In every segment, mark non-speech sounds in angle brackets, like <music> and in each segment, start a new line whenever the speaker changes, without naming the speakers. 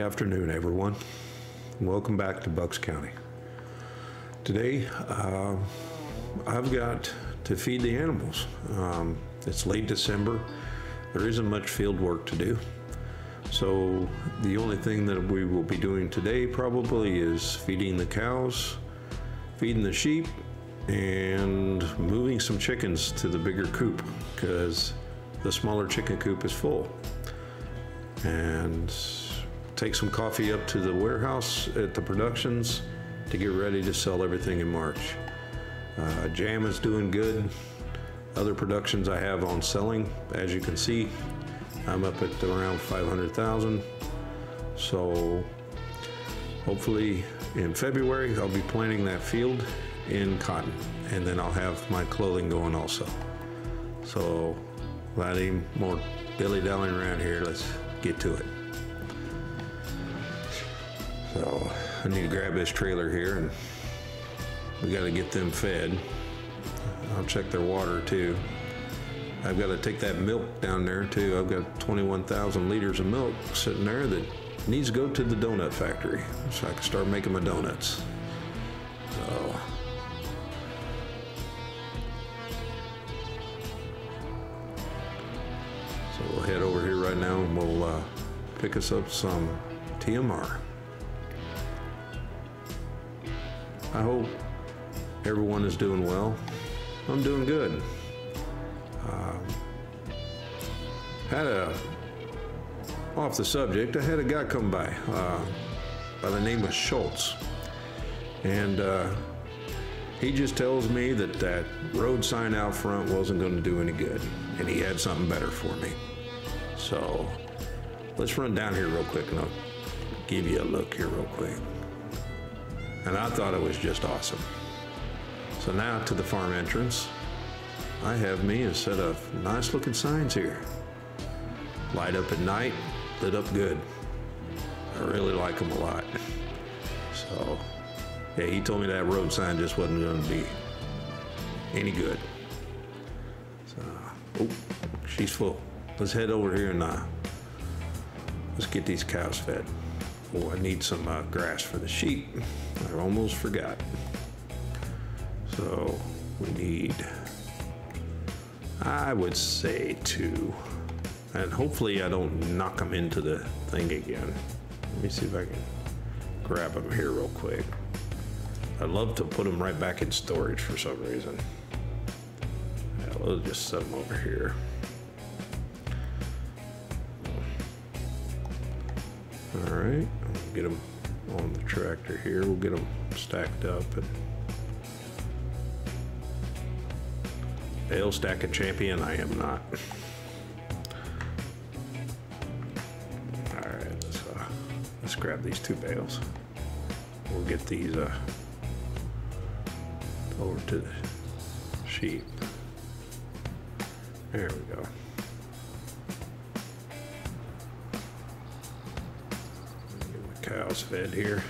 Afternoon, everyone. Welcome back to Bucks County. Today, uh, I've got to feed the animals. Um, it's late December. There isn't much field work to do. So the only thing that we will be doing today probably is feeding the cows, feeding the sheep, and moving some chickens to the bigger coop because the smaller chicken coop is full. And take some coffee up to the warehouse at the productions to get ready to sell everything in March. Uh, jam is doing good. Other productions I have on selling, as you can see, I'm up at around 500,000. So hopefully in February, I'll be planting that field in cotton and then I'll have my clothing going also. So without any more dilly dallying around here, let's get to it. So I need to grab this trailer here and we got to get them fed. I'll check their water too. I've got to take that milk down there too. I've got 21,000 liters of milk sitting there that needs to go to the donut factory so I can start making my donuts. So. So we'll head over here right now and we'll uh, pick us up some TMR. I hope everyone is doing well. I'm doing good. Um, had a, off the subject, I had a guy come by uh, by the name of Schultz. And uh, he just tells me that that road sign out front wasn't going to do any good. And he had something better for me. So let's run down here real quick and I'll give you a look here real quick. And I thought it was just awesome. So now to the farm entrance, I have me a set of nice looking signs here. Light up at night, lit up good. I really like them a lot. So, yeah, he told me that road sign just wasn't going to be any good. So, oh, she's full. Let's head over here and uh, let's get these cows fed. Oh, I need some uh, grass for the sheep. I almost forgot. So we need, I would say two. And hopefully I don't knock them into the thing again. Let me see if I can grab them here real quick. I'd love to put them right back in storage for some reason. Yeah, we'll just set them over here. All right, get them on the tractor here. We'll get them stacked up and bale stacking champion. I am not. All right, let's uh, let's grab these two bales. We'll get these uh, over to the sheep. There we go. My fed here.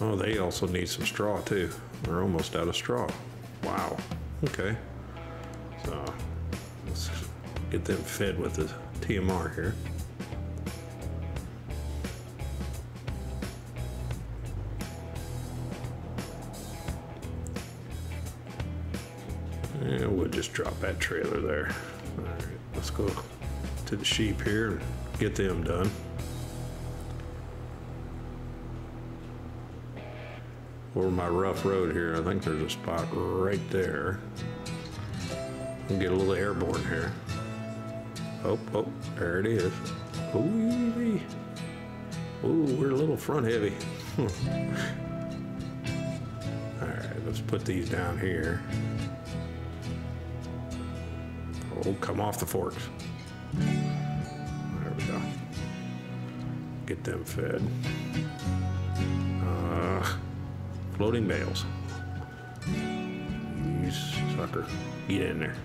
Oh, they also need some straw too. They're almost out of straw. Wow. Okay. So let's get them fed with the TMR here. And we'll just drop that trailer there. Let's go to the sheep here and get them done. over my rough road here. I think there's a spot right there. Get a little airborne here. Oh, oh, there it is. Ooh, Ooh, we're a little front heavy. <laughs> All right, let's put these down here. Oh, come off the forks. There we go. Get them fed. Uh, floating bales. You sucker. Get in there.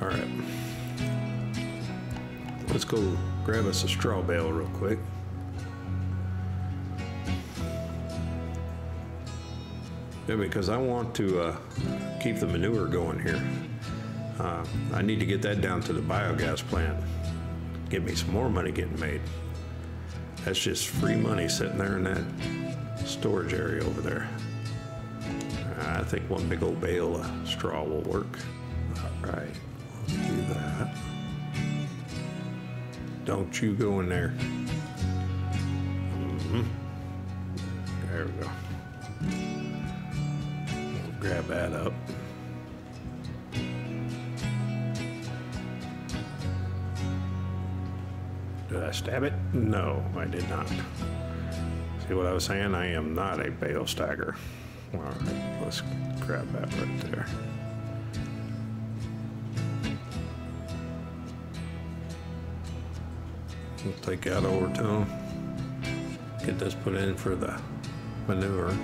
All right. Let's go grab us a straw bale real quick. Yeah, because I want to uh, keep the manure going here. Uh, I need to get that down to the biogas plant. Give me some more money getting made. That's just free money sitting there in that storage area over there. I think one big old bale of straw will work. All right, let's do that. Don't you go in there. Stab it? No, I did not. See what I was saying? I am not a bale stagger. All right, let's grab that right there. We'll take out overtone. Get this put in for the manure.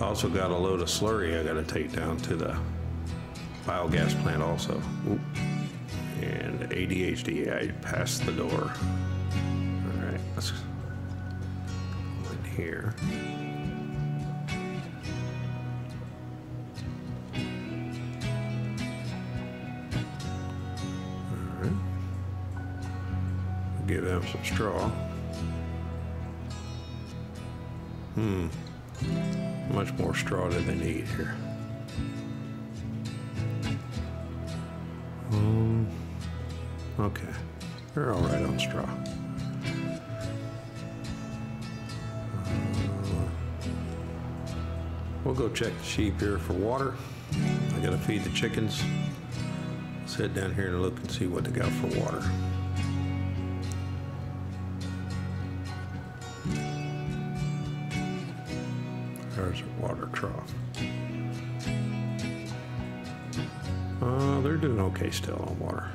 Also got a load of slurry I gotta take down to the biogas plant also. Oop. And ADHD, I passed the door. Here. Give them some straw. Hmm. Much more straw do they need here? Um, okay. They're all right on straw. We'll go check the sheep here for water. I gotta feed the chickens. Let's head down here and look and see what they got for water. There's a water trough. Uh, they're doing okay still on water.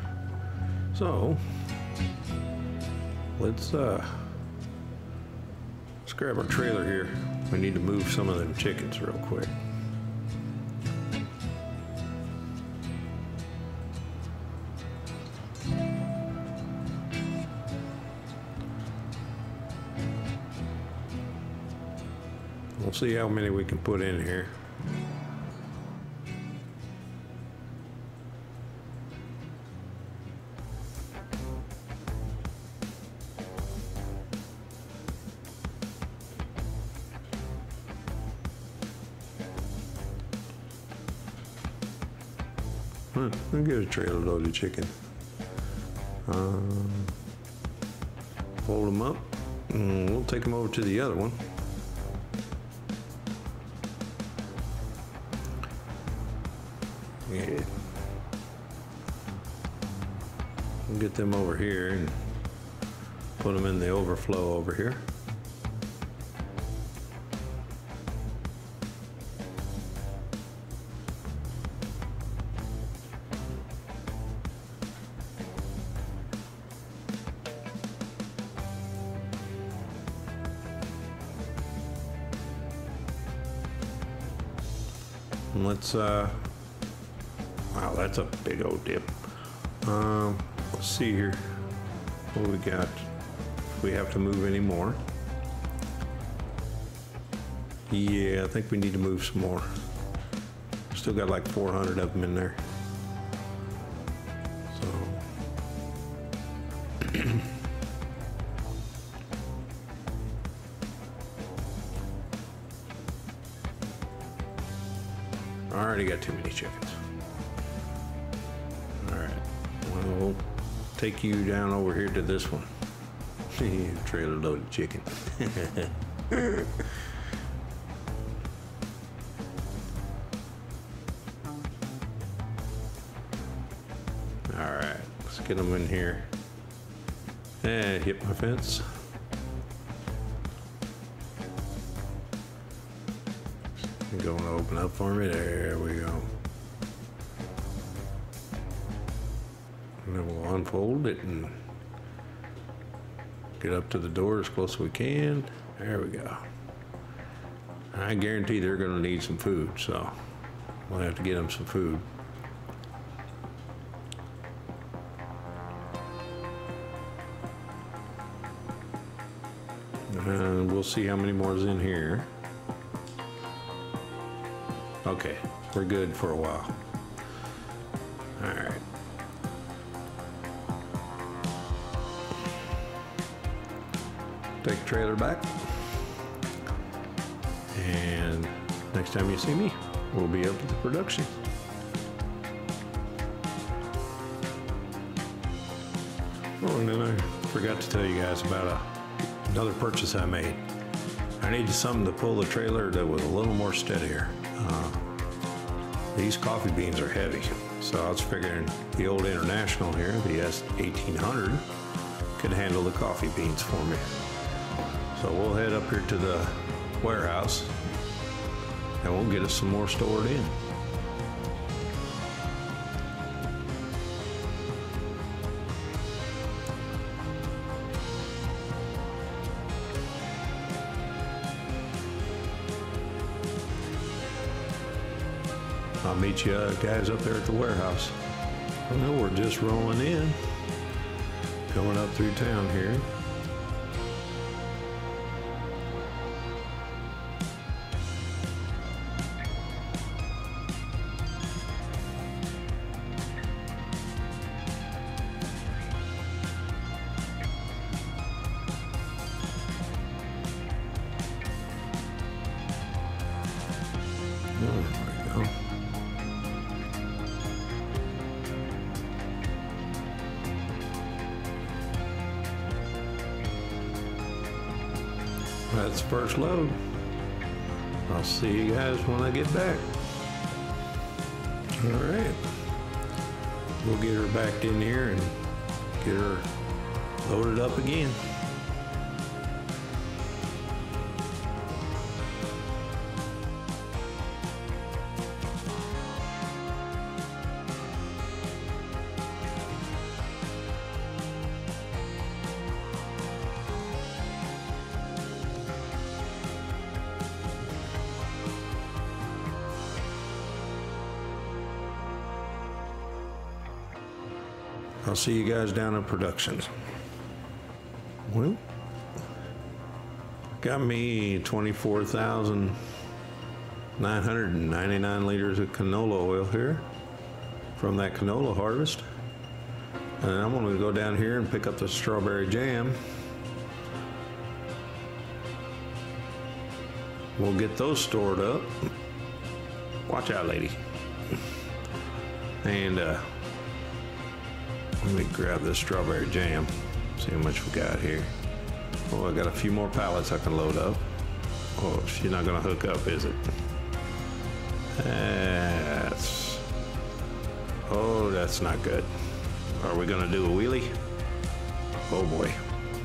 So, let's, uh, let's grab our trailer here. We need to move some of them chickens real quick. We'll see how many we can put in here. Huh, I'll get a trailer load of chicken. Um, fold them up, and we'll take them over to the other one. Yeah. We'll get them over here and put them in the overflow over here. And let's, uh, wow, that's a big old dip. Um, let's see here. What we got? We have to move any more. Yeah, I think we need to move some more. Still got like 400 of them in there. Already got too many chickens. All right, well, take you down over here to this one. <laughs> Trailer loaded chicken. <laughs> All right, let's get them in here. And hit my fence. Going to open up for me. There we go. And then we'll unfold it and get up to the door as close as we can. There we go. I guarantee they're going to need some food, so we'll have to get them some food. And we'll see how many more is in here. Okay, we're good for a while. All right. Take the trailer back. And next time you see me, we'll be up to the production. Oh, and then I forgot to tell you guys about a, another purchase I made. I needed something to pull the trailer that was a little more steadier. Uh, these coffee beans are heavy, so I was figuring the old International here, the S1800, could handle the coffee beans for me. So we'll head up here to the warehouse and we'll get us some more stored in. Meet you guys up there at the warehouse. I know we're just rolling in, going up through town here. That's the first load. I'll see you guys when I get back. All right. We'll get her back in here and get her loaded up again. I'll see you guys down in productions. Well, got me 24,999 liters of canola oil here from that canola harvest. And I'm going to go down here and pick up the strawberry jam. We'll get those stored up. Watch out, lady. And uh, let me grab this strawberry jam. See how much we got here. Oh, I got a few more pallets I can load up. Oh, she's not gonna hook up, is it? That's. Oh, that's not good. Are we gonna do a wheelie? Oh boy,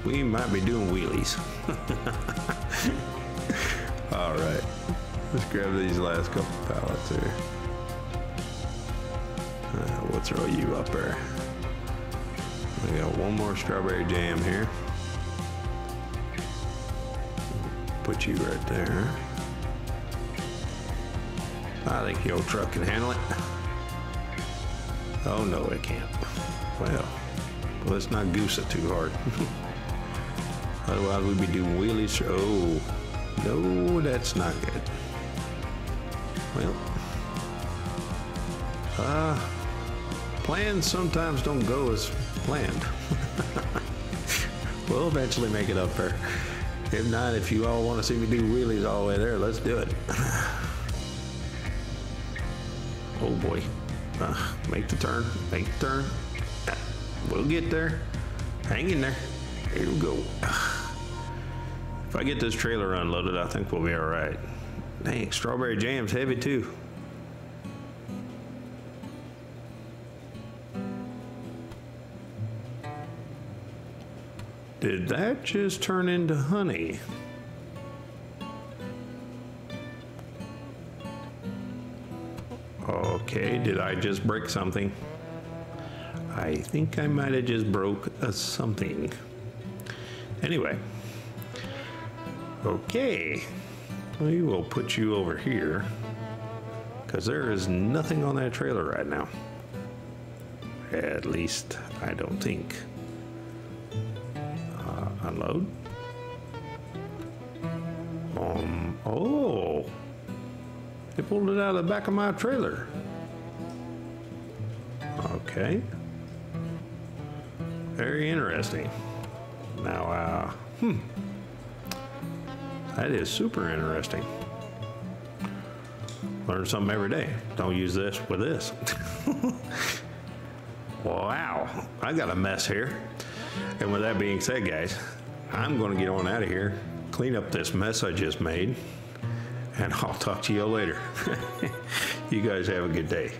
we might be doing wheelies. <laughs> All right, let's grab these last couple pallets here. Uh, we'll throw you up there. We got one more strawberry jam here. Put you right there. I think the old truck can handle it. Oh no, it can't. Well, let's not goose it too hard. <laughs> Otherwise, we'd be doing wheelies. Oh, no, that's not good. Well, uh, plans sometimes don't go as planned. <laughs> we'll eventually make it up there. If not, if you all want to see me do wheelies all the way there, let's do it. <sighs> oh boy. Uh, make the turn, make the turn. We'll get there. Hang in there. Here we go. <sighs> If I get this trailer unloaded, I think we'll be all right. Dang, strawberry jam's heavy too. Did that just turn into honey? Okay, did I just break something? I think I might have just broke a something. Anyway. Okay. We will put you over here. Because there is nothing on that trailer right now. At least, I don't think. Unload. Um, oh. They pulled it out of the back of my trailer. Okay. Very interesting. Now, uh, hmm. That is super interesting. Learn something every day. Don't use this with this. <laughs> wow, I got a mess here. And with that being said, guys, I'm going to get on out of here, clean up this mess I just made, and I'll talk to you later. <laughs> you guys have a good day.